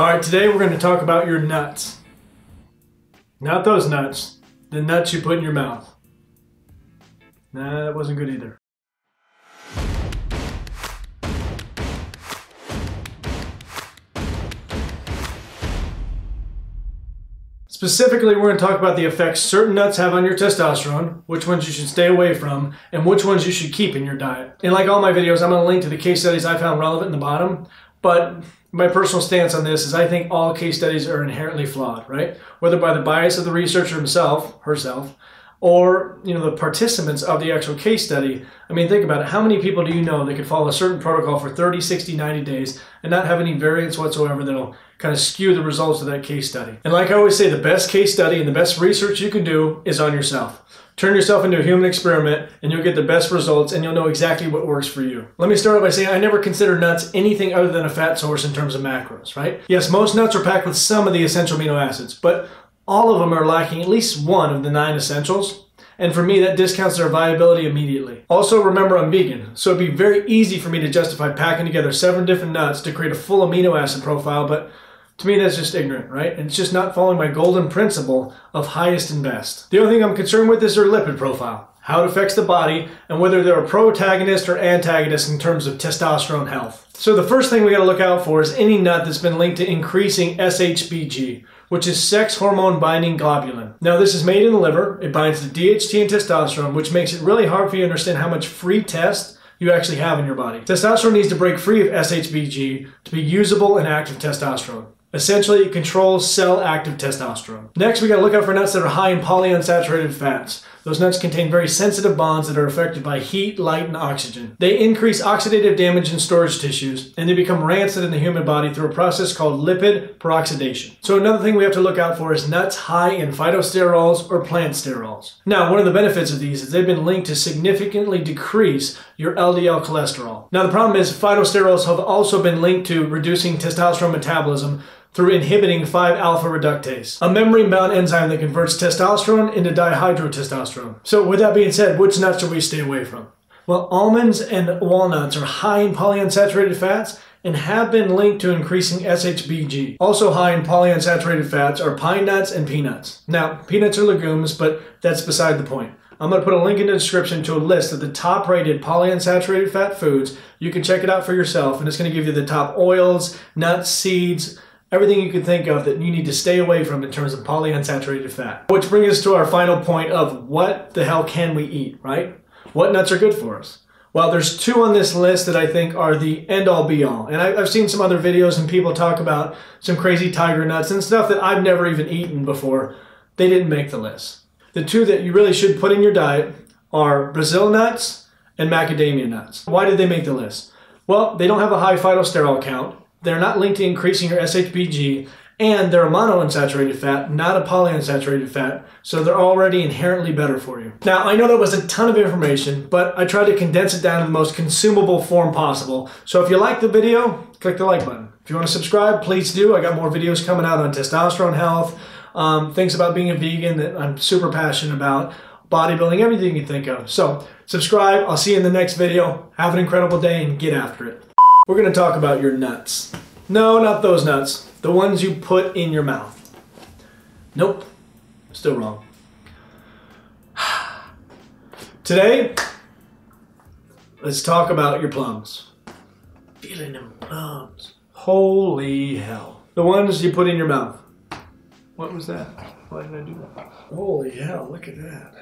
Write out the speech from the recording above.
All right, today we're going to talk about your nuts. Not those nuts, the nuts you put in your mouth. Nah, that wasn't good either. Specifically, we're going to talk about the effects certain nuts have on your testosterone, which ones you should stay away from, and which ones you should keep in your diet. And like all my videos, I'm going to link to the case studies I found relevant in the bottom, but my personal stance on this is I think all case studies are inherently flawed, right? Whether by the bias of the researcher himself, herself, or you know the participants of the actual case study. I mean think about it. How many people do you know that could follow a certain protocol for 30 60 90 days and not have any variance whatsoever that'll kind of skew the results of that case study? And like i always say the best case study and the best research you can do is on yourself turn yourself into a human experiment and you'll get the best results and you'll know exactly what works for you let me start by saying i never consider nuts anything other than a fat source in terms of macros right yes most nuts are packed with some of the essential amino acids but all of them are lacking at least one of the nine essentials. And for me, that discounts their viability immediately. Also, remember I'm vegan, so it'd be very easy for me to justify packing together seven different nuts to create a full amino acid profile, but to me, that's just ignorant, right? And it's just not following my golden principle of highest and best. The only thing I'm concerned with is their lipid profile how it affects the body, and whether they're a protagonist or antagonist in terms of testosterone health. So the first thing we gotta look out for is any nut that's been linked to increasing SHBG, which is sex hormone binding globulin. Now this is made in the liver, it binds to DHT and testosterone, which makes it really hard for you to understand how much free test you actually have in your body. Testosterone needs to break free of SHBG to be usable and active testosterone. Essentially, it controls cell active testosterone. Next, we gotta look out for nuts that are high in polyunsaturated fats. Those nuts contain very sensitive bonds that are affected by heat, light, and oxygen. They increase oxidative damage in storage tissues, and they become rancid in the human body through a process called lipid peroxidation. So another thing we have to look out for is nuts high in phytosterols or plant sterols. Now, one of the benefits of these is they've been linked to significantly decrease your LDL cholesterol. Now, the problem is phytosterols have also been linked to reducing testosterone metabolism through inhibiting 5-alpha reductase, a membrane-bound enzyme that converts testosterone into dihydrotestosterone. So with that being said, which nuts should we stay away from? Well, almonds and walnuts are high in polyunsaturated fats and have been linked to increasing SHBG. Also high in polyunsaturated fats are pine nuts and peanuts. Now, peanuts are legumes, but that's beside the point. I'm going to put a link in the description to a list of the top rated polyunsaturated fat foods. You can check it out for yourself, and it's going to give you the top oils, nuts, seeds, everything you can think of that you need to stay away from in terms of polyunsaturated fat. Which brings us to our final point of what the hell can we eat, right? What nuts are good for us? Well, there's two on this list that I think are the end all be all. And I, have seen some other videos and people talk about some crazy tiger nuts and stuff that I've never even eaten before. They didn't make the list. The two that you really should put in your diet are Brazil nuts and macadamia nuts. Why did they make the list? Well, they don't have a high phytosterol count they're not linked to increasing your SHBG, and they're a monounsaturated fat, not a polyunsaturated fat, so they're already inherently better for you. Now, I know that was a ton of information, but I tried to condense it down to the most consumable form possible. So if you like the video, click the like button. If you want to subscribe, please do. I got more videos coming out on testosterone health, um, things about being a vegan that I'm super passionate about, bodybuilding, everything you can think of. So subscribe. I'll see you in the next video. Have an incredible day and get after it. We're going to talk about your nuts. No, not those nuts. The ones you put in your mouth. Nope. Still wrong. Today, let's talk about your plums. Feeling them plums. Holy hell. The ones you put in your mouth. What was that? Why did I do that? Holy hell, look at that.